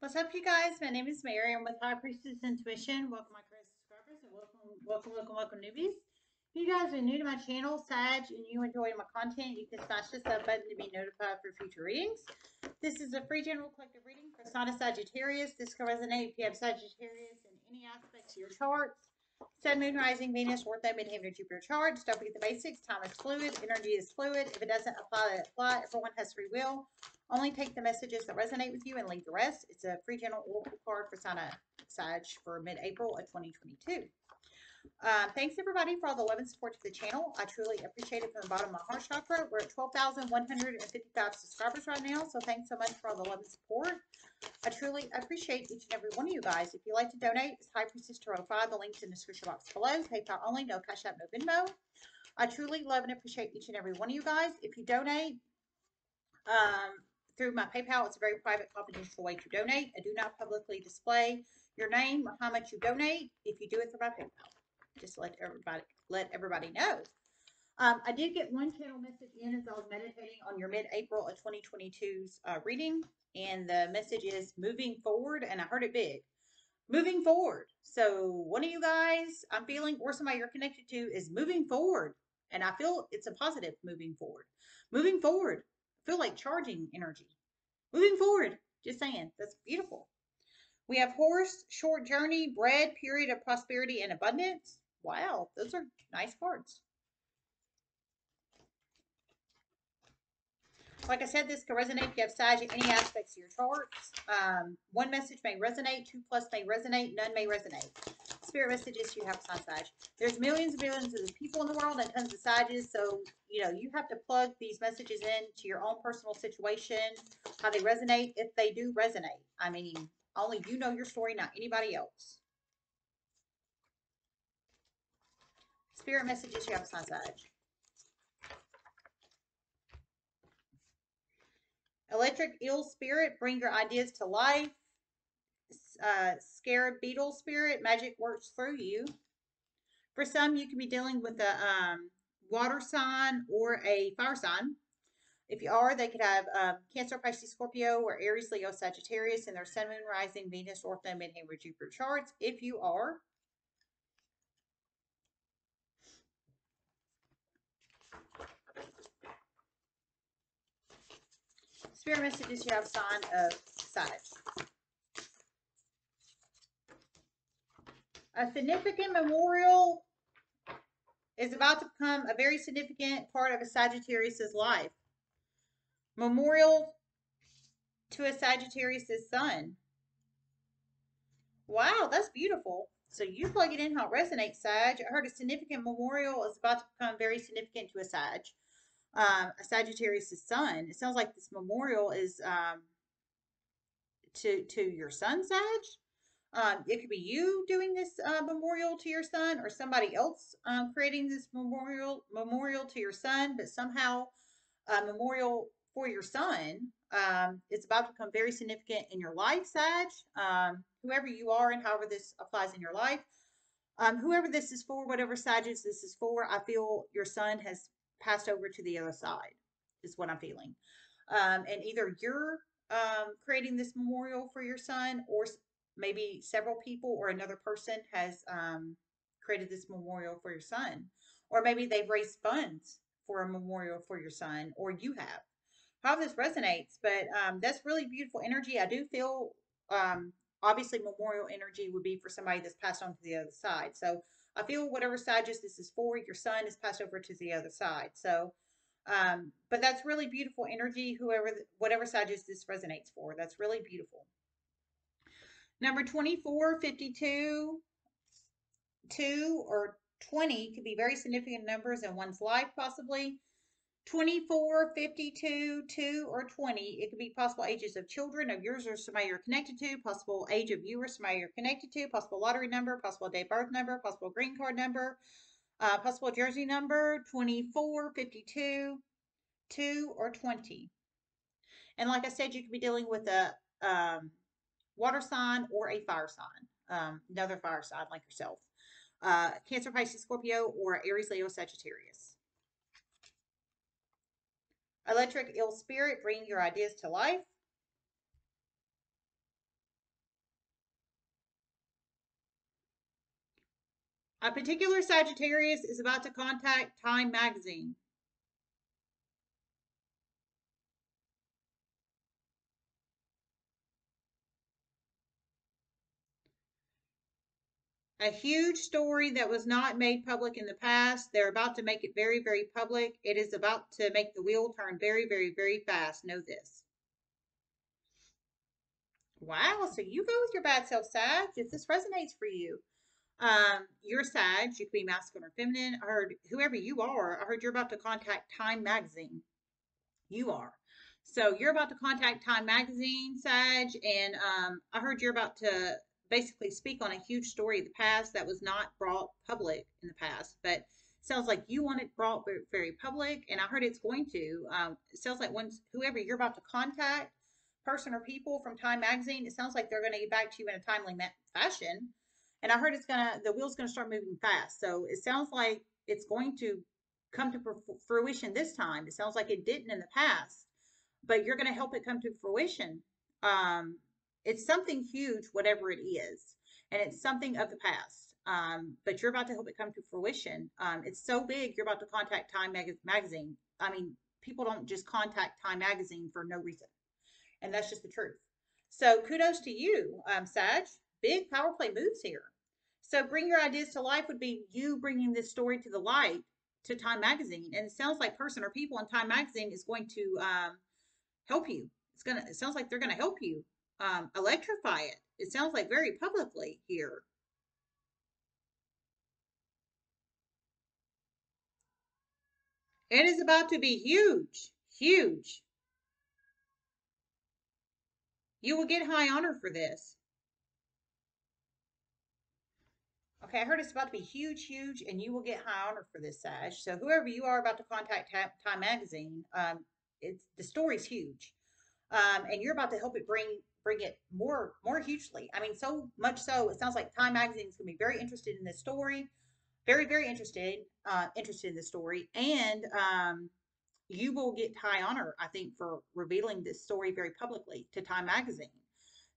What's up, you guys? My name is Mary. I'm with High Priestess Intuition. Welcome, my current subscribers, and welcome, welcome, welcome, welcome, newbies. If you guys are new to my channel, Sag, and you enjoy my content, you can smash the sub button to be notified for future readings. This is a free general collective reading for Sign of Sagittarius. This can resonate if you have Sagittarius in any aspects of your charts. Sun, Moon, Rising, Venus, Ortho, Midheaven, Jupiter charts. Don't forget the basics. Time is fluid. Energy is fluid. If it doesn't apply, it apply. Everyone has free will. Only take the messages that resonate with you and leave the rest. It's a free general oracle card for sign of Sag for mid-April of 2022. Uh, thanks everybody for all the love and support to the channel. I truly appreciate it from the bottom of my heart chakra. We're at 12,155 subscribers right now, so thanks so much for all the love and support. I truly appreciate each and every one of you guys. If you'd like to donate, it's High Priestess Tarot 5. The link's in the description box below. PayPal only, no Cash App, no Venmo. I truly love and appreciate each and every one of you guys. If you donate, um, through my PayPal. It's a very private, confidential way to donate. I do not publicly display your name or how much you donate if you do it through my PayPal. Just let everybody let everybody know. Um, I did get one channel message in as I was meditating on your mid-April of 2022's uh, reading, and the message is moving forward, and I heard it big. Moving forward. So one of you guys I'm feeling, or somebody you're connected to, is moving forward, and I feel it's a positive moving forward. Moving forward I feel like charging energy. Moving forward, just saying, that's beautiful. We have horse, short journey, bread, period of prosperity and abundance. Wow, those are nice cards. Like I said, this can resonate if you have Sag in any aspects of your charts. Um, one message may resonate, two plus may resonate, none may resonate. Spirit messages you have sign Sag. There's millions and millions of people in the world and tons of Sages, so you know you have to plug these messages in to your own personal situation, how they resonate, if they do resonate. I mean, only you know your story, not anybody else. Spirit messages you have sign Sag. Electric eel spirit, bring your ideas to life. Uh, scarab beetle spirit, magic works through you. For some, you can be dealing with a um, water sign or a fire sign. If you are, they could have um, Cancer, Pisces, Scorpio, or Aries, Leo, Sagittarius in their Sun, Moon, Rising, Venus, Ortho, Midheaven, Jupiter charts. If you are, Spirit messages you have sign of Sag. A significant memorial is about to become a very significant part of a Sagittarius's life. Memorial to a Sagittarius's son. Wow, that's beautiful. So you plug it in how it resonates, Sag. I heard a significant memorial is about to become very significant to a Sag um, a Sagittarius' sun. It sounds like this memorial is um, to to your son, Sag. Um, it could be you doing this uh, memorial to your son, or somebody else um, creating this memorial memorial to your son. But somehow, a memorial for your son um, is about to become very significant in your life, Sag. Um, whoever you are, and however this applies in your life. Um, whoever this is for, whatever Sagittarius this is for, I feel your son has passed over to the other side is what I'm feeling. Um, and either you're um, creating this memorial for your son or maybe several people or another person has um, created this memorial for your son. Or maybe they've raised funds for a memorial for your son or you have. How this resonates, but um, that's really beautiful energy. I do feel um, obviously memorial energy would be for somebody that's passed on to the other side. So I feel whatever side this is for, your son is passed over to the other side. So, um, but that's really beautiful energy, whoever, whatever side this resonates for. That's really beautiful. Number 24, 52, 2, or 20 could be very significant numbers in one's life, possibly. 24, 52, 2, or 20. It could be possible ages of children of yours or somebody you're connected to, possible age of you or somebody you're connected to, possible lottery number, possible date birth number, possible green card number, uh, possible jersey number, 24, 52, 2, or 20. And like I said, you could be dealing with a um, water sign or a fire sign, um, another fire sign like yourself. Uh, Cancer, Pisces, Scorpio, or Aries, Leo, Sagittarius. Electric Eel Spirit, bring your ideas to life. A particular Sagittarius is about to contact Time Magazine. A huge story that was not made public in the past. They're about to make it very, very public. It is about to make the wheel turn very, very, very fast. Know this. Wow, so you go with your bad self, Sag, if this resonates for you. Um, you're Sag, you could be masculine or feminine. I heard whoever you are, I heard you're about to contact Time Magazine. You are. So you're about to contact Time Magazine, Sag, and um, I heard you're about to basically speak on a huge story of the past that was not brought public in the past, but sounds like you want it brought very public, and I heard it's going to. Um, it sounds like once whoever you're about to contact, person or people from Time Magazine, it sounds like they're going to get back to you in a timely fashion. And I heard it's gonna the wheel's gonna start moving fast. So it sounds like it's going to come to fruition this time. It sounds like it didn't in the past, but you're going to help it come to fruition. Um, it's something huge, whatever it is, and it's something of the past. Um, but you're about to help it come to fruition. Um, it's so big, you're about to contact Time Mag- Magazine. I mean, people don't just contact Time Magazine for no reason, and that's just the truth. So kudos to you, um, Sag. Big power play moves here. So bring your ideas to life would be you bringing this story to the light to Time Magazine, and it sounds like person or people in Time Magazine is going to um, help you. It's gonna. It sounds like they're gonna help you um, electrify it. It sounds like very publicly here. It is about to be huge, huge. You will get high honor for this. Okay, I heard it's about to be huge, huge, and you will get high honor for this, Sag. So whoever you are about to contact Time Magazine, um, it's the story's huge, um, and you're about to help it bring bring it more more hugely. I mean, so much so it sounds like Time Magazine is going to be very interested in this story, very very interested uh, interested in this story, and um, you will get high honor, I think, for revealing this story very publicly to Time Magazine.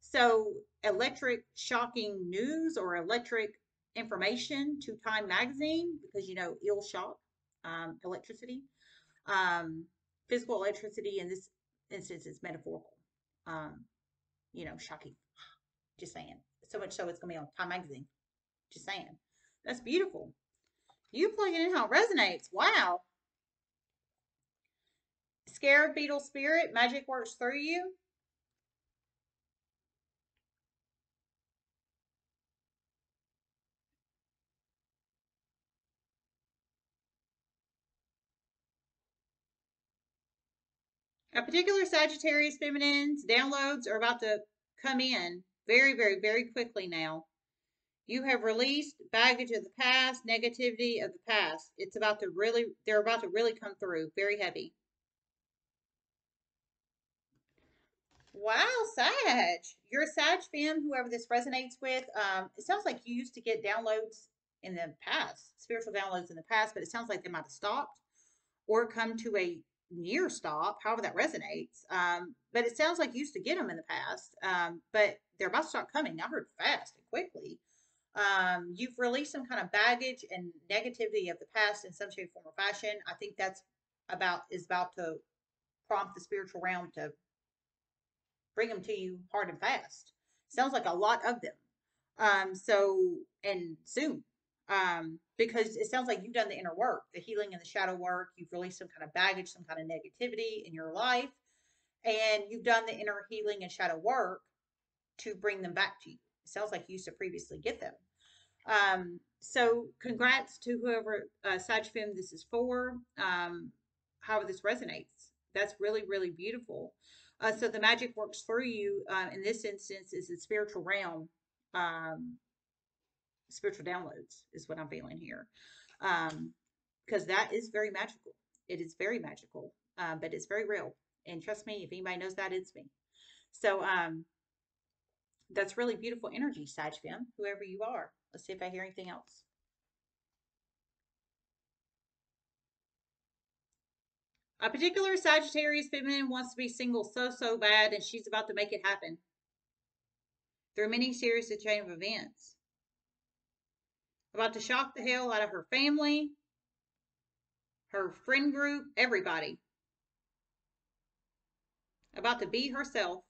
So, electric shocking news or electric information to Time Magazine because you know eel shock, um, electricity, um, physical electricity in this instance is metaphorical. Um, you know, shocking. Just saying. So much so it's gonna be on Time Magazine. Just saying. That's beautiful. You plug it in how it resonates. Wow. Scarab Beetle Spirit, magic works through you. A particular Sagittarius feminines downloads are about to come in very, very, very quickly now. You have released baggage of the past, negativity of the past. It's about to really, they're about to really come through. Very heavy. Wow, Sag. You're a Sag fam, whoever this resonates with. Um, it sounds like you used to get downloads in the past, spiritual downloads in the past, but it sounds like they might have stopped or come to a near stop, however that resonates. Um, but it sounds like you used to get them in the past, um, but they're about to start coming. I heard fast and quickly. Um, you've released some kind of baggage and negativity of the past in some shape, form, or fashion. I think that's about is about to prompt the spiritual realm to bring them to you hard and fast. Sounds like a lot of them. Um, so and soon um, because it sounds like you've done the inner work, the healing and the shadow work. You've released some kind of baggage, some kind of negativity in your life, and you've done the inner healing and shadow work to bring them back to you. It sounds like you used to previously get them. Um, so, congrats to whoever uh, Sag Fem this is for. Um, however, this resonates. That's really, really beautiful. Uh, so, the magic works for you uh, in this instance is the spiritual realm. Um, spiritual downloads is what I'm feeling here. Um, because that is very magical. It is very magical, um, but it's very real. And trust me, if anybody knows that, it's me. So, um, that's really beautiful energy, Sag whoever you are. Let's see if I hear anything else. A particular Sagittarius feminine wants to be single so, so bad, and she's about to make it happen. Through many series of chain of events. About to shock the hell out of her family, her friend group, everybody. About to be herself,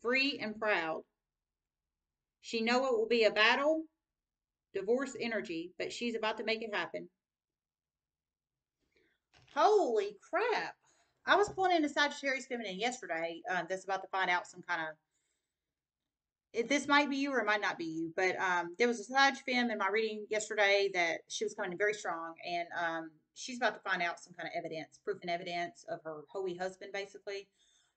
free and proud. She know it will be a battle, divorce energy, but she's about to make it happen. Holy crap. I was pulling in a Sagittarius feminine yesterday uh, that's about to find out some kind of. It, this might be you or it might not be you, but um, there was a Sag fem in my reading yesterday that she was coming in very strong, and um, she's about to find out some kind of evidence, proof and evidence of her hoey husband, basically.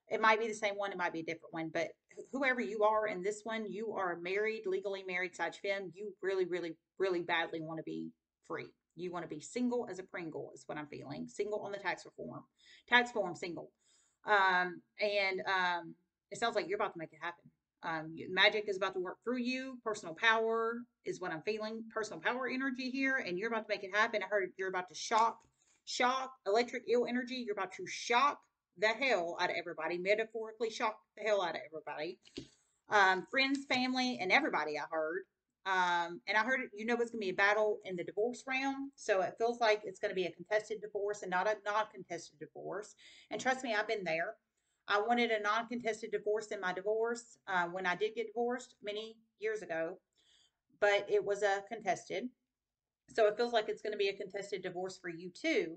It might be the same one, it might be a different one, but whoever you are in this one, you are married, legally married Sag fem. You really, really, really badly want to be free. You want to be single as a Pringle, is what I'm feeling. Single on the tax reform, tax form single. Um, and um, it sounds like you're about to make it happen. Um, magic is about to work through you. Personal power is what I'm feeling. Personal power energy here, and you're about to make it happen. I heard you're about to shock, shock, electric eel energy. You're about to shock the hell out of everybody, metaphorically shock the hell out of everybody. Um, friends, family, and everybody I heard. Um, and I heard, you know, it's going to be a battle in the divorce realm. So it feels like it's going to be a contested divorce and not a non contested divorce. And trust me, I've been there. I wanted a non contested divorce in my divorce uh, when I did get divorced many years ago, but it was a contested. So it feels like it's going to be a contested divorce for you too.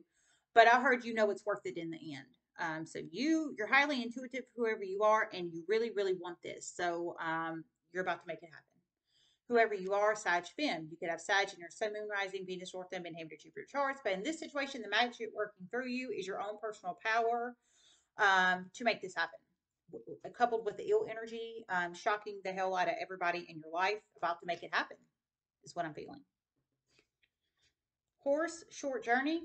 But I heard you know it's worth it in the end. Um, so you you're highly intuitive, whoever you are, and you really really want this. So um, you're about to make it happen whoever you are, Sag Fem. You could have Sag in your Sun, Moon, Rising, Venus, North Node, Hammer, Jupiter charts. But in this situation, the magic working through you is your own personal power um, to make this happen. Coupled with the eel energy, um, shocking the hell out of everybody in your life, about to make it happen, is what I'm feeling. Horse, short journey.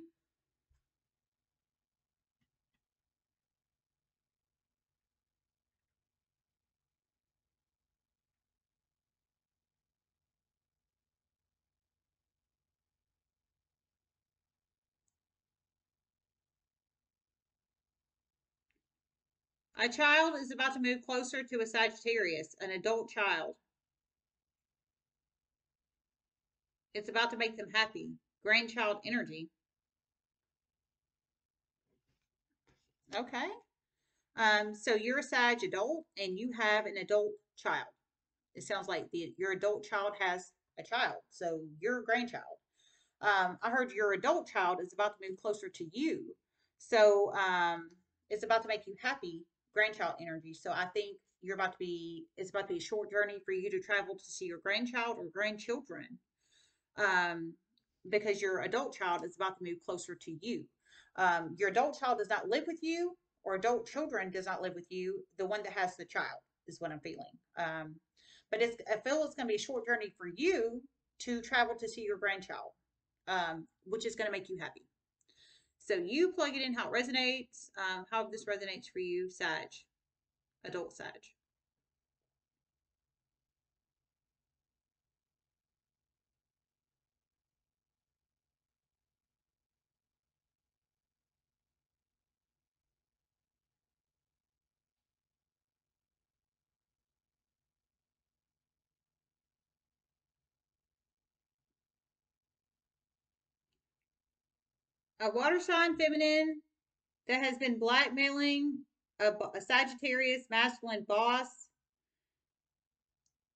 A child is about to move closer to a Sagittarius, an adult child. It's about to make them happy. Grandchild energy. Okay. Um, so you're a Sag adult and you have an adult child. It sounds like the, your adult child has a child. So you're a grandchild. Um, I heard your adult child is about to move closer to you. So um, it's about to make you happy grandchild energy. So I think you're about to be, it's about to be a short journey for you to travel to see your grandchild or grandchildren. Um, because your adult child is about to move closer to you. Um, your adult child does not live with you, or adult children does not live with you. The one that has the child is what I'm feeling. Um, but it's, I feel it's going to be a short journey for you to travel to see your grandchild, um, which is going to make you happy. So you plug it in how it resonates, um, how this resonates for you, Sag, adult Sag. A water sign feminine that has been blackmailing a, a Sagittarius masculine boss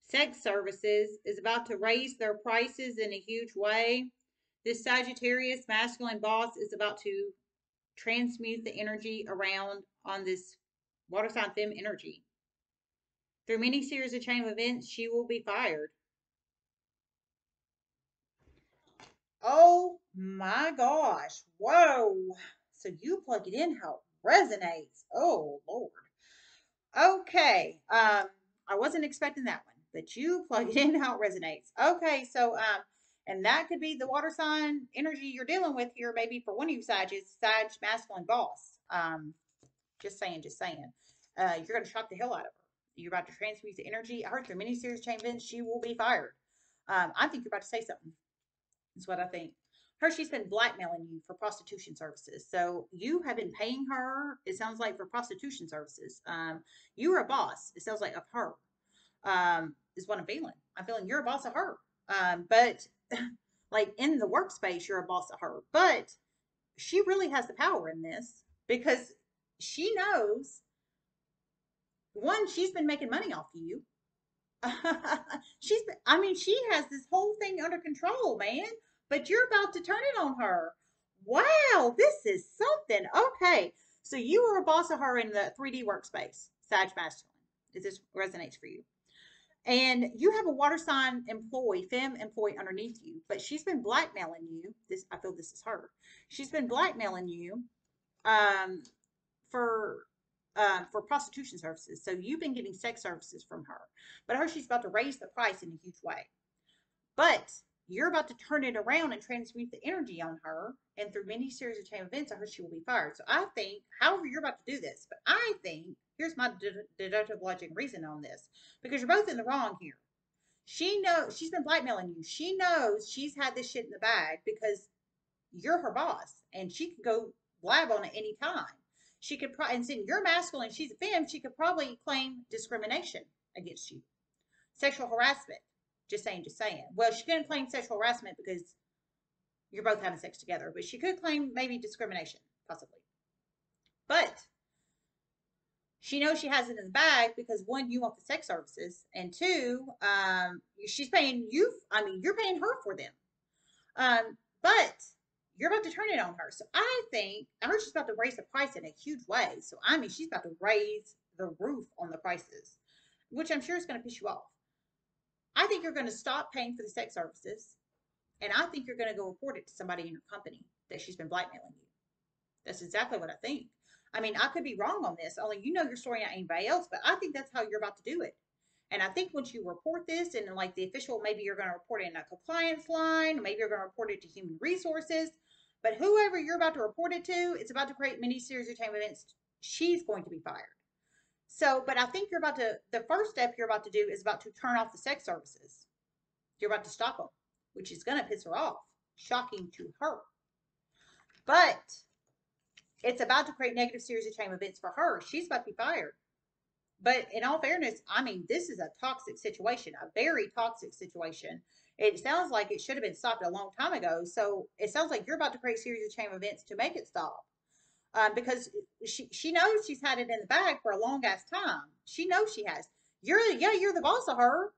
sex services is about to raise their prices in a huge way. This Sagittarius masculine boss is about to transmute the energy around on this water sign fem energy. Through many series of chain of events, she will be fired. Oh my gosh. Whoa. So you plug it in how it resonates. Oh Lord. Okay. Um, I wasn't expecting that one, but you plug it in how it resonates. Okay, so um, and that could be the water sign energy you're dealing with here, maybe for one of you Sages, Sag masculine boss. Um, just saying, just saying. Uh, you're gonna shock the hell out of her. You're about to transmute the energy. I heard through mini series chain events, she will be fired. Um, I think you're about to say something. That's what I think. Her, she's been blackmailing you for prostitution services. So you have been paying her, it sounds like, for prostitution services. Um, you are a boss, it sounds like, of her, um, is what I'm feeling. I'm feeling you're a boss of her. Um, but like in the workspace, you're a boss of her. But she really has the power in this because she knows one, she's been making money off you. she's been, I mean, she has this whole thing under control, man. But you're about to turn it on her. Wow, this is something. Okay. So you are a boss of her in the 3D workspace, Sag Masculine. If this resonates for you. And you have a water sign employee, fem employee underneath you, but she's been blackmailing you. This I feel this is her. She's been blackmailing you um, for um, for prostitution services. So you've been getting sex services from her, but I heard she's about to raise the price in a huge way. But you're about to turn it around and transmute the energy on her, and through many series of chain events, I heard she will be fired. So I think, however, you're about to do this, but I think here's my deductive logic reason on this because you're both in the wrong here. She knows she's been blackmailing you. She knows she's had this shit in the bag because you're her boss, and she can go blab on it any time. She could probably, and since you're masculine, she's a femme, she could probably claim discrimination against you, sexual harassment just saying, just saying. Well, she couldn't claim sexual harassment because you're both having sex together, but she could claim maybe discrimination, possibly. But she knows she has it in the bag because one, you want the sex services, and two, um, she's paying you. I mean, you're paying her for them. Um, but you're about to turn it on her. So I think I heard she's about to raise the price in a huge way. So I mean, she's about to raise the roof on the prices, which I'm sure is going to piss you off. I think you're going to stop paying for the sex services. And I think you're going to go report it to somebody in your company that she's been blackmailing you. That's exactly what I think. I mean, I could be wrong on this. Only you know your story, not anybody else. But I think that's how you're about to do it. And I think once you report this, and like the official, maybe you're going to report it in a compliance line, maybe you're going to report it to human resources. But whoever you're about to report it to, it's about to create many series of time events. She's going to be fired. So, but I think you're about to, the first step you're about to do is about to turn off the sex services. You're about to stop them, which is going to piss her off. Shocking to her. But it's about to create negative series of chain events for her. She's about to be fired. But in all fairness, I mean, this is a toxic situation, a very toxic situation. It sounds like it should have been stopped a long time ago. So it sounds like you're about to create a series of chain events to make it stop um, because she she knows she's had it in the bag for a long ass time. She knows she has. You're yeah, you're the boss of her,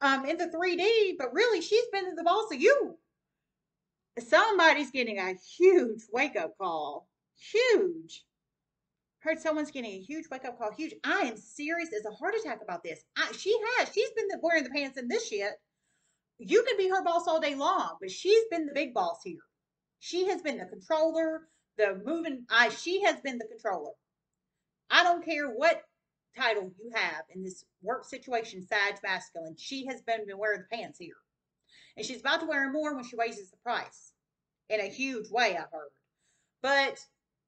um, in the 3D, but really she's been the boss of you. Somebody's getting a huge wake up call. Huge. Heard someone's getting a huge wake up call. Huge. I am serious as a heart attack about this. I, she has. She's been the, wearing the pants in this shit. You can be her boss all day long, but she's been the big boss here. She has been the controller, the moving I she has been the controller. I don't care what title you have in this work situation, Sag masculine. She has been, been wearing the pants here. And she's about to wear more when she raises the price. In a huge way, I heard. But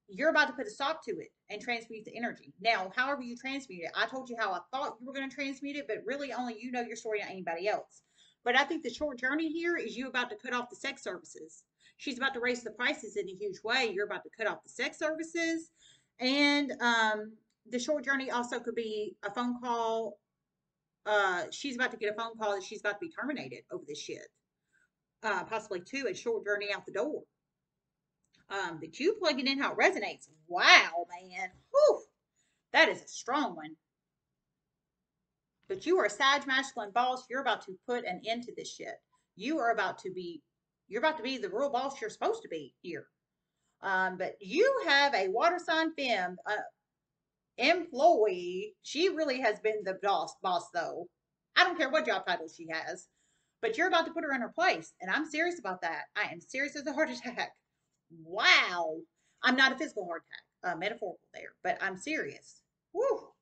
you're about to put a stop to it and transmute the energy. Now, however you transmute it, I told you how I thought you were going to transmute it, but really only you know your story, not anybody else. But I think the short journey here is you about to cut off the sex services she's about to raise the prices in a huge way. You're about to cut off the sex services. And um, the short journey also could be a phone call. Uh, she's about to get a phone call that she's about to be terminated over this shit. Uh, possibly two, a short journey out the door. Um, but you plug it in how it resonates. Wow, man. Whew. That is a strong one. But you are a Sag masculine boss. You're about to put an end to this shit. You are about to be you're about to be the real boss you're supposed to be here. Um, but you have a water sign femme uh, employee. She really has been the boss, boss though. I don't care what job title she has, but you're about to put her in her place. And I'm serious about that. I am serious as a heart attack. Wow. I'm not a physical heart attack, uh, metaphorical there, but I'm serious. Woo.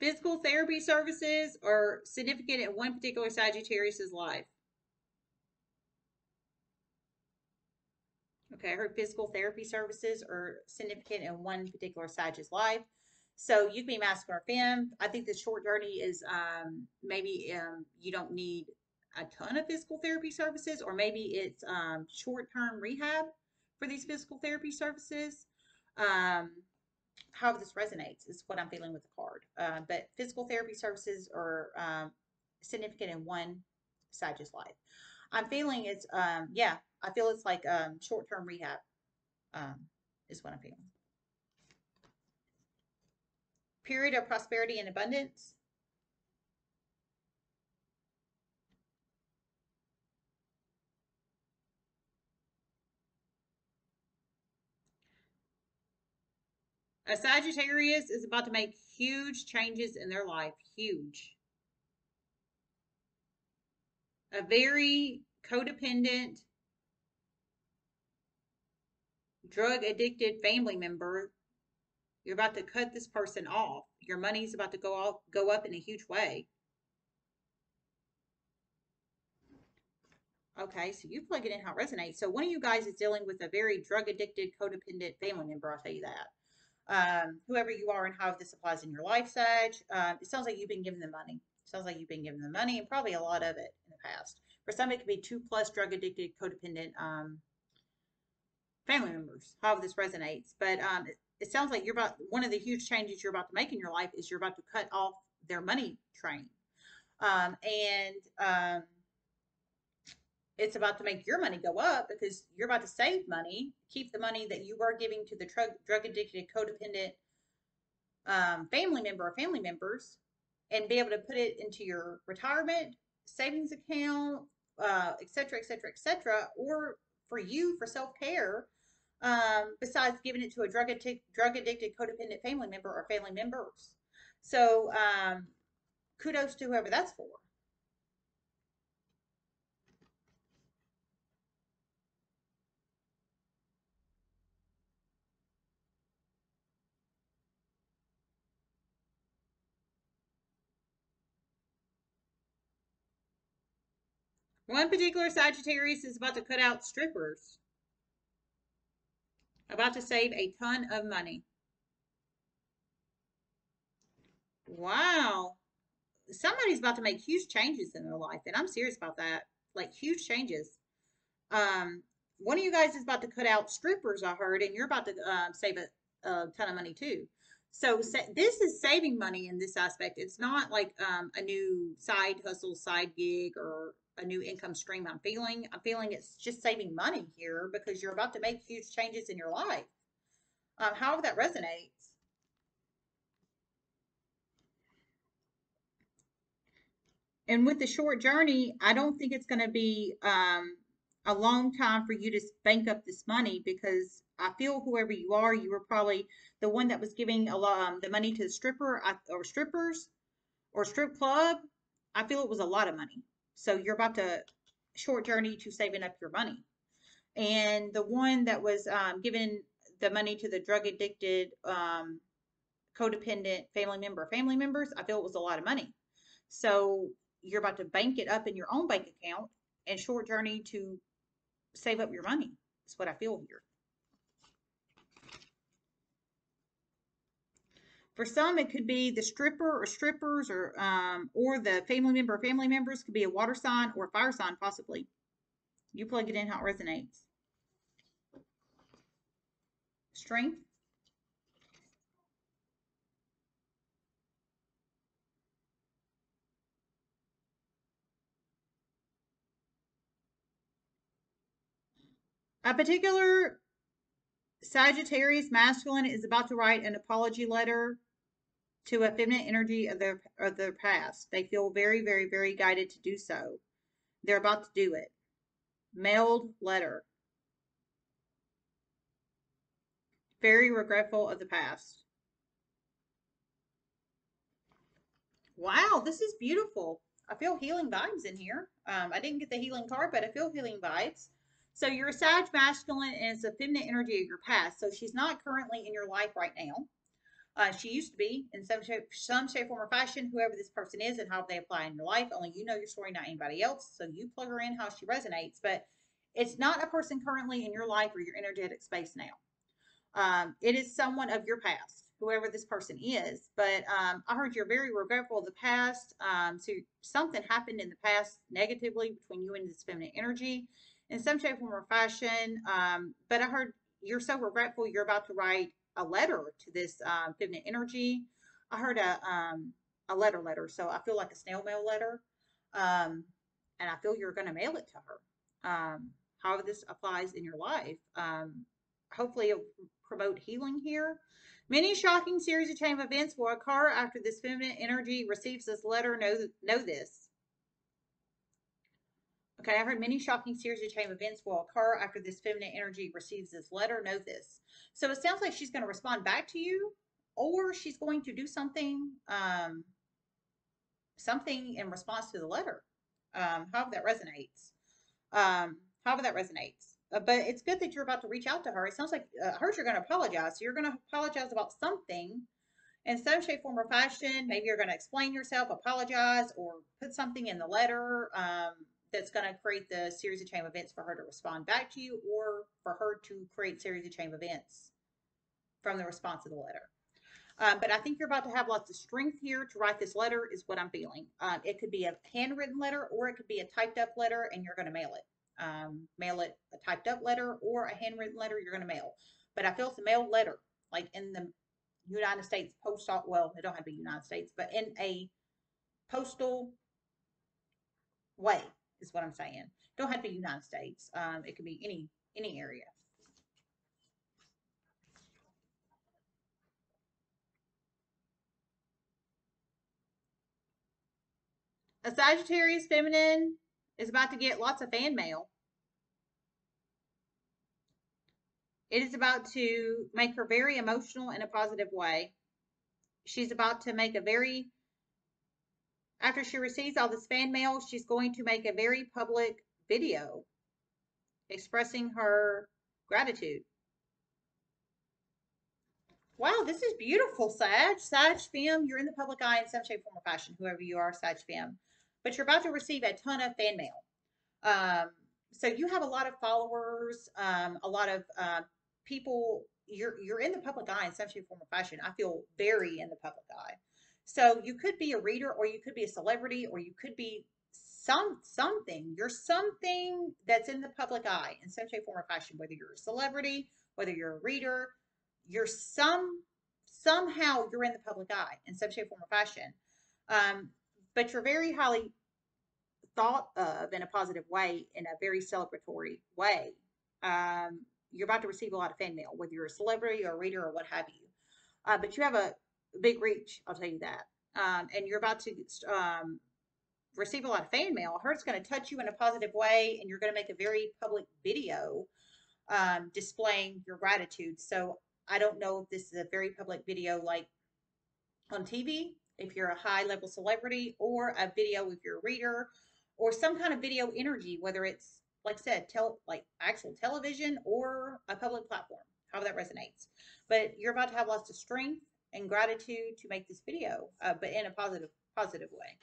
Physical therapy services are significant in one particular Sagittarius's life. Okay, I heard physical therapy services are significant in one particular Sagittarius life. So you can be masculine or femme. I think the short journey is um, maybe um, you don't need a ton of physical therapy services, or maybe it's um, short term rehab for these physical therapy services. Um, how this resonates is what I'm feeling with the card. Uh, but physical therapy services are um, significant in one side Sagittarius life. I'm feeling it's um, yeah, I feel it's like um, short term rehab um, is what I'm feeling. Period of prosperity and abundance. A Sagittarius is about to make huge changes in their life. Huge. A very codependent, drug addicted family member. You're about to cut this person off. Your money's about to go off, go up in a huge way. Okay, so you plug it in how it resonates. So one of you guys is dealing with a very drug addicted, codependent family member. I'll tell you that um, whoever you are and how this applies in your life, Sag. Um, it sounds like you've been given the money. Sounds like you've been given the money and probably a lot of it in the past. For some, it could be two plus drug addicted, codependent um, family members, how this resonates. But um, it, it sounds like you're about one of the huge changes you're about to make in your life is you're about to cut off their money train. Um, and um, it's about to make your money go up because you're about to save money, keep the money that you are giving to the drug, drug addicted, codependent um, family member or family members, and be able to put it into your retirement savings account, uh, et cetera, et cetera, et cetera, or for you for self care. Um, besides giving it to a drug, addic- drug addicted, codependent family member or family members. So, um, kudos to whoever that's for. One particular Sagittarius is about to cut out strippers. About to save a ton of money. Wow. Somebody's about to make huge changes in their life, and I'm serious about that. Like huge changes. Um, one of you guys is about to cut out strippers, I heard, and you're about to uh, save a, a, ton of money too. So this is saving money in this aspect. It's not like um, a new side hustle, side gig, or a new income stream I'm feeling. I'm feeling it's just saving money here because you're about to make huge changes in your life. Um, however that resonates. And with the short journey, I don't think it's going to be um, a long time for you to bank up this money because I feel whoever you are, you were probably the one that was giving a lot um, the money to the stripper or strippers or strip club. I feel it was a lot of money. So you're about to short journey to saving up your money. And the one that was um, given the money to the drug addicted, um, codependent family member, family members, I feel it was a lot of money. So you're about to bank it up in your own bank account and short journey to save up your money. That's what I feel here. For some, it could be the stripper or strippers or um, or the family member or family members could be a water sign or a fire sign, possibly. You plug it in how it resonates. Strength. A particular Sagittarius masculine is about to write an apology letter to a feminine energy of their of their past. They feel very, very, very guided to do so. They're about to do it. Mailed letter. Very regretful of the past. Wow, this is beautiful. I feel healing vibes in here. Um, I didn't get the healing card, but I feel healing vibes. So you're a Sag masculine and it's a feminine energy of your past. So she's not currently in your life right now. Uh, she used to be in some shape, some shape, form, or fashion, whoever this person is and how they apply in your life. Only you know your story, not anybody else. So you plug her in how she resonates. But it's not a person currently in your life or your energetic space now. Um, it is someone of your past. whoever this person is. But um, I heard you're very regretful of the past. Um, so something happened in the past negatively between you and this feminine energy in some shape, form, or fashion. Um, but I heard you're so regretful you're about to write a letter to this um, feminine energy. I heard a um, a letter letter, so I feel like a snail mail letter, um, and I feel you're going to mail it to her. Um, however, this applies in your life. Um, hopefully, it'll promote healing here. Many shocking series of chain events will occur after this feminine energy receives this letter. Know, know this. Okay, I've heard many shocking series of chain events will occur after this feminine energy receives this letter. Know this. So it sounds like she's going to respond back to you, or she's going to do something, um, something in response to the letter. Um, however that resonates. Um, however that resonates. Uh, but it's good that you're about to reach out to her. It sounds like uh, you're going to apologize. So you're going to apologize about something in some shape, form, or fashion. Maybe you're going to explain yourself, apologize, or put something in the letter. Um, that's going to create the series of chain events for her to respond back to you or for her to create series of chain events from the response of the letter. Um, but I think you're about to have lots of strength here to write this letter is what I'm feeling. Um, it could be a handwritten letter or it could be a typed up letter and you're going to mail it. Um, mail it a typed up letter or a handwritten letter you're going to mail. But I feel it's a mailed letter, like in the United States post, well, it don't have to be United States, but in a postal way is what I'm saying. Don't have to be United States. Um, it could be any any area. A Sagittarius feminine is about to get lots of fan mail. It is about to make her very emotional in a positive way. She's about to make a very after she receives all this fan mail, she's going to make a very public video expressing her gratitude. Wow, this is beautiful, Sag. Sag Fem, you're in the public eye in some shape, form, or fashion, whoever you are, Sag Fem. But you're about to receive a ton of fan mail. Um, so you have a lot of followers, um, a lot of uh, people. You're you're in the public eye in some shape, form, or fashion. I feel very in the public eye. So you could be a reader or you could be a celebrity or you could be some something. You're something that's in the public eye in some shape, form, or fashion, whether you're a celebrity, whether you're a reader, you're some somehow you're in the public eye in some shape, form, or fashion. Um, but you're very highly thought of in a positive way, in a very celebratory way. Um, you're about to receive a lot of fan mail, whether you're a celebrity or a reader or what have you. Uh, but you have a big reach, I'll tell you that. Um, and you're about to um, receive a lot of fan mail. I going to touch you in a positive way, and you're going to make a very public video um, displaying your gratitude. So I don't know if this is a very public video like on TV, if you're a high level celebrity, or a video if you're a reader, or some kind of video energy, whether it's like I said, tell like actual television or a public platform, however that resonates. But you're about to have lots of strength and gratitude to make this video, uh, but in a positive, positive way.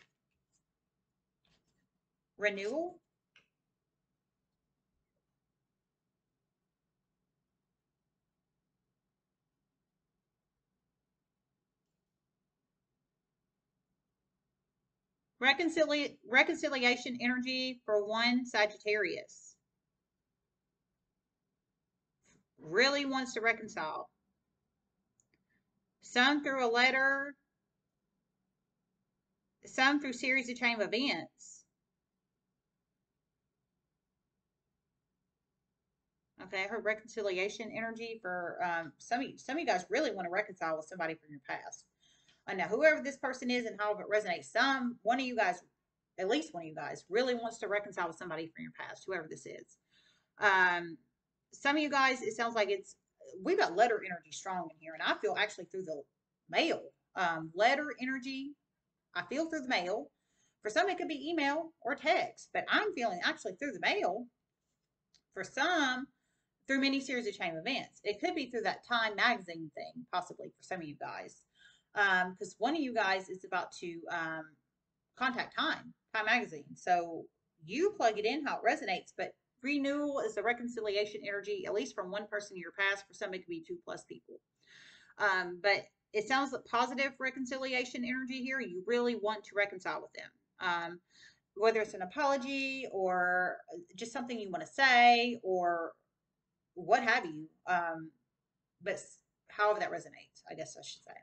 Renewal. Reconcili reconciliation energy for one Sagittarius. Really wants to reconcile. Some through a letter, some through series of chain of events. Okay, I heard reconciliation energy for um, some of you. Some of you guys really want to reconcile with somebody from your past. I know whoever this person is and however it resonates. Some one of you guys, at least one of you guys, really wants to reconcile with somebody from your past, whoever this is. Um, some of you guys, it sounds like it's we've got letter energy strong in here, and I feel actually through the mail. Um, letter energy, I feel through the mail. For some, it could be email or text, but I'm feeling actually through the mail. For some, through many series of chain events. It could be through that Time magazine thing, possibly for some of you guys. Because um, one of you guys is about to um, contact Time, Time magazine. So you plug it in how it resonates, but renewal is a reconciliation energy, at least from one person in your past. For some, it could be two plus people. Um, but it sounds like positive reconciliation energy here. You really want to reconcile with them. Um, whether it's an apology or just something you want to say or what have you. Um, but however that resonates, I guess I should say.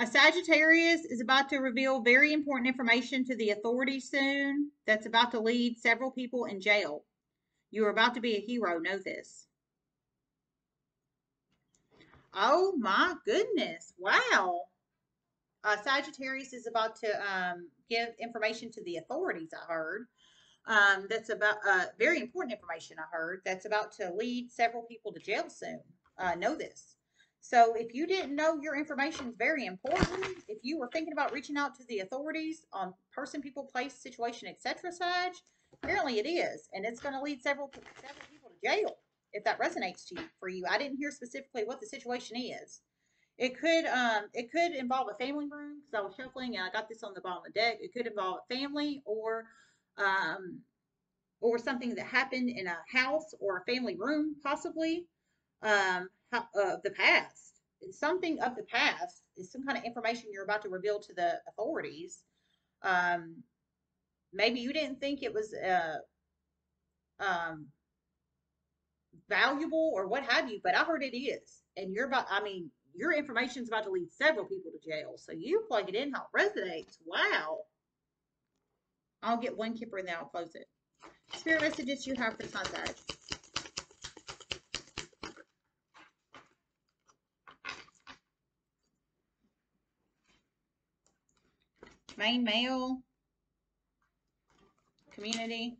A Sagittarius is about to reveal very important information to the authorities soon that's about to lead several people in jail. You are about to be a hero, know this. Oh my goodness. Wow. Uh, Sagittarius is about to um, give information to the authorities, I heard. Um, that's about uh, very important information, I heard, that's about to lead several people to jail soon. Uh, know this. So if you didn't know your information is very important, if you were thinking about reaching out to the authorities on person, people, place, situation, etc., Sag, apparently it is, and it's going to lead several several people to jail if that resonates to you for you. I didn't hear specifically what the situation is. It could um it could involve a family room because I was shuffling and I got this on the bottom of the deck. It could involve a family or um or something that happened in a house or a family room possibly um of uh, the past. It's something of the past. It's some kind of information you're about to reveal to the authorities. Um maybe you didn't think it was uh um valuable or what have you, but I heard it is. And you're about, I mean, your information is about to lead several people to jail. So you plug it in how it resonates. Wow. I'll get one kipper and then I'll close it. Spirit messages you have for contact. Main male. Community.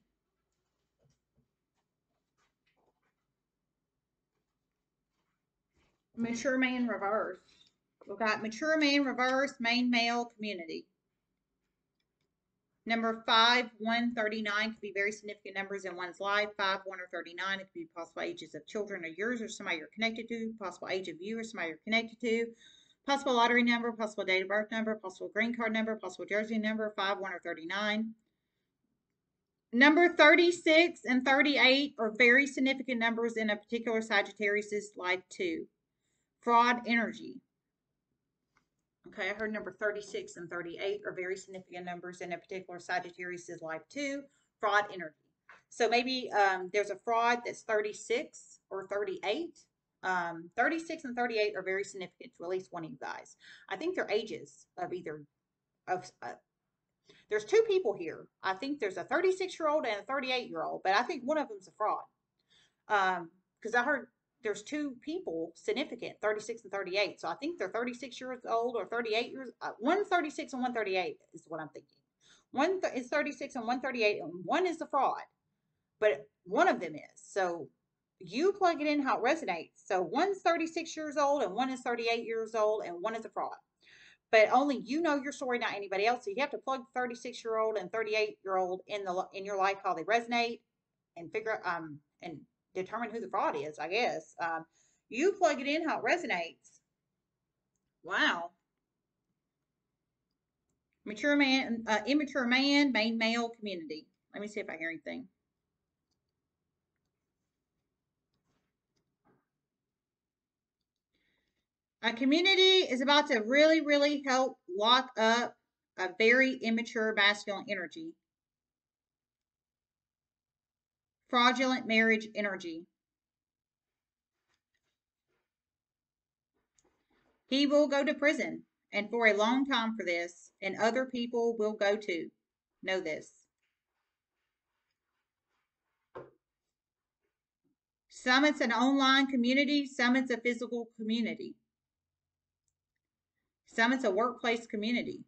Mature man reverse. We've got mature man reverse, main male community. Number five, 139 could be very significant numbers in one's life. Five, one, or 39. It could be possible ages of children or yours or somebody you're connected to. Possible age of you or somebody you're connected to. Possible lottery number, possible date of birth number, possible green card number, possible jersey number, 5, 1, or 39. Number 36 and 38 are very significant numbers in a particular Sagittarius' life too fraud energy. Okay, I heard number 36 and 38 are very significant numbers in a particular Sagittarius' life too. Fraud energy. So maybe um, there's a fraud that's 36 or 38. Um, 36 and 38 are very significant to at least one of you guys. I think their ages of either of uh, there's two people here. I think there's a 36 year old and a 38 year old, but I think one of them's a fraud. Um, because I heard there's two people significant, 36 and 38. So I think they're 36 years old or 38 years. Uh, one 36 and 138 is what I'm thinking. One th- is 36 and 138, and one is the fraud, but one of them is. So you plug it in how it resonates. So one's 36 years old, and one is 38 years old, and one is a fraud. But only you know your story, not anybody else. So you have to plug 36 year old and 38 year old in the in your life how they resonate, and figure um and determine who the fraud is, I guess. Um, you plug it in how it resonates. Wow. Mature man, uh, immature man, main male community. Let me see if I hear anything. A community is about to really, really help lock up a very immature masculine energy fraudulent marriage energy. He will go to prison and for a long time for this, and other people will go too. Know this. Some it's an online community, some it's a physical community. It's a workplace community.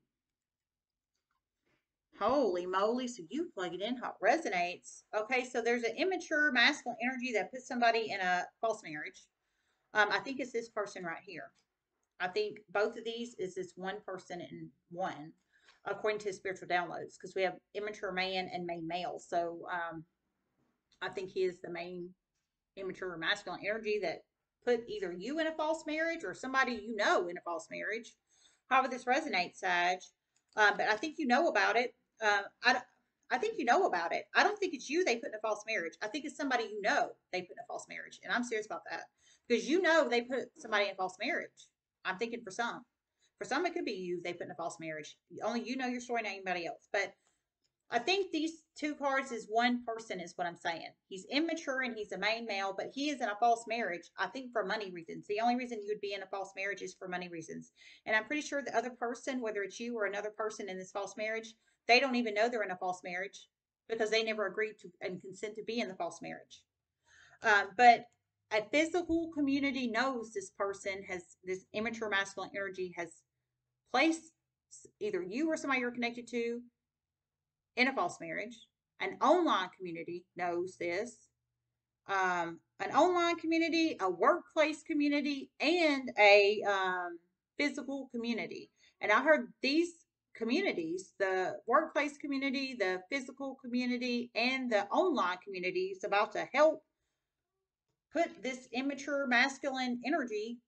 Holy moly. So you plug it in how it resonates. Okay, so there's an immature masculine energy that puts somebody in a false marriage. Um, I think it's this person right here. I think both of these is this one person in one, according to spiritual downloads, because we have immature man and main male. So um, I think he is the main immature masculine energy that put either you in a false marriage or somebody you know in a false marriage. However, this resonates, Sag. Uh, but I think you know about it. I I, I think you know about it. I don't think it's you they put in a false marriage. I think it's somebody you know they put in a false marriage. And I'm serious about that. Because you know they put somebody in false marriage. I'm thinking for some. For some, it could be you they put in a false marriage. Only you know your story, not anybody else. But I think these two cards is one person, is what I'm saying. He's immature and he's a main male, but he is in a false marriage, I think for money reasons. The only reason you would be in a false marriage is for money reasons. And I'm pretty sure the other person, whether it's you or another person in this false marriage, they don't even know they're in a false marriage because they never agreed to and consent to be in the false marriage. Um, but a physical community knows this person has this immature masculine energy has placed either you or somebody you're connected to in a false marriage. An online community knows this. Um, an online community, a workplace community, and a um, physical community. And I heard these communities the workplace community, the physical community, and the online community is about to help put this immature masculine energy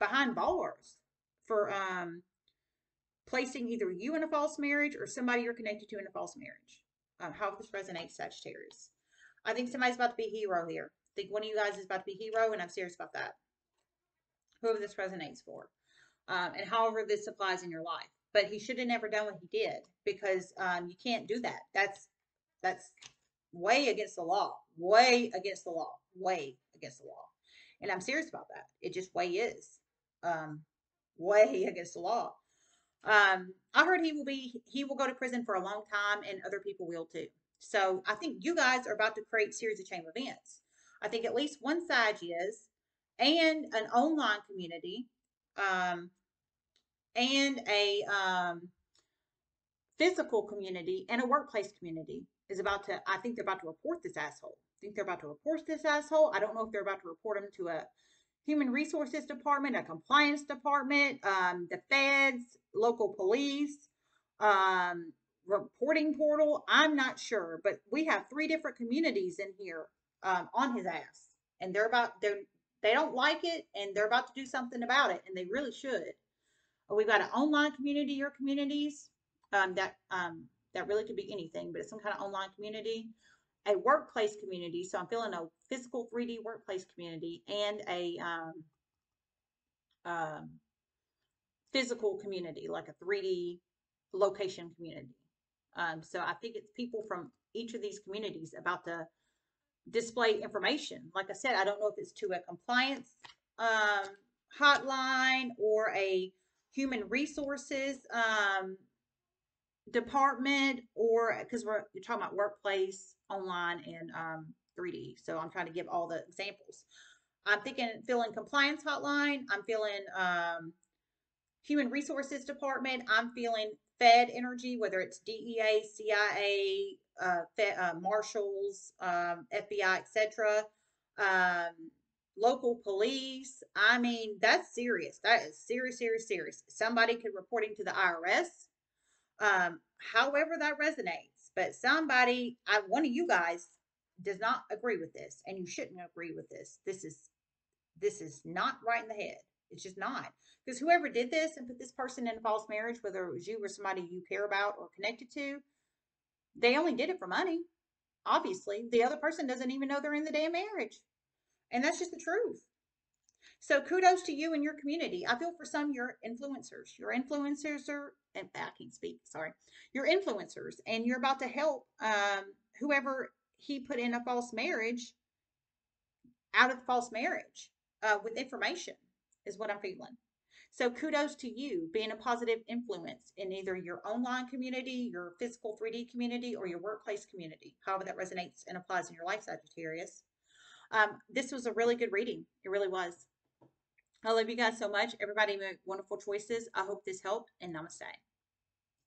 behind bars for um, placing either you in a false marriage or somebody you're connected to in a false marriage. Um, how this resonates, Sagittarius. I think somebody's about to be a hero here. I think one of you guys is about to be a hero, and I'm serious about that. Whoever this resonates for. Um, and however this applies in your life. But he should have never done what he did because um, you can't do that. That's that's way against the law. Way against the law. Way against the law. And I'm serious about that. It just way is. Um, way against the law. Um, I heard he will be he will go to prison for a long time, and other people will too. So I think you guys are about to create series of chain events. I think at least one side is, and an online community, um, and a um, physical community and a workplace community is about to. I think they're about to report this asshole. I think they're about to report this asshole. I don't know if they're about to report him to a human resources department, a compliance department, um, the feds, local police, um, reporting portal. I'm not sure, but we have three different communities in here um, on his ass, and they're about they they don't like it, and they're about to do something about it, and they really should. We've got an online community or communities um, that um, that really could be anything, but it's some kind of online community a workplace community. So I'm feeling a physical 3D workplace community and a um, um, physical community, like a 3D location community. Um, so I think it's people from each of these communities about to display information. Like I said, I don't know if it's to a compliance um, hotline or a human resources um, department or because we're you're talking about workplace online and um, 3D. So I'm trying to give all the examples. I'm thinking feeling compliance hotline. I'm feeling um, human resources department. I'm feeling Fed energy, whether it's DEA, CIA, uh, Fed, uh, marshals, um, FBI, etc. Um, local police. I mean, that's serious. That is serious, serious, serious. Somebody could reporting to the IRS. Um, however that resonates but somebody, I, one of you guys does not agree with this, and you shouldn't agree with this. This is this is not right in the head. It's just not. Because whoever did this and put this person in a false marriage, whether it was you or somebody you care about or connected to, they only did it for money. Obviously, the other person doesn't even know they're in the damn marriage. And that's just the truth. So kudos to you and your community. I feel for some your influencers. Your influencers are, and I can't speak, sorry. Your influencers, and you're about to help um, whoever he put in a false marriage out of the false marriage uh, with information, is what I'm feeling. So kudos to you being a positive influence in either your online community, your physical 3D community, or your workplace community, however that resonates and applies in your life, Sagittarius. Um, this was a really good reading. It really was. I love you guys so much. Everybody make wonderful choices. I hope this helped and namaste.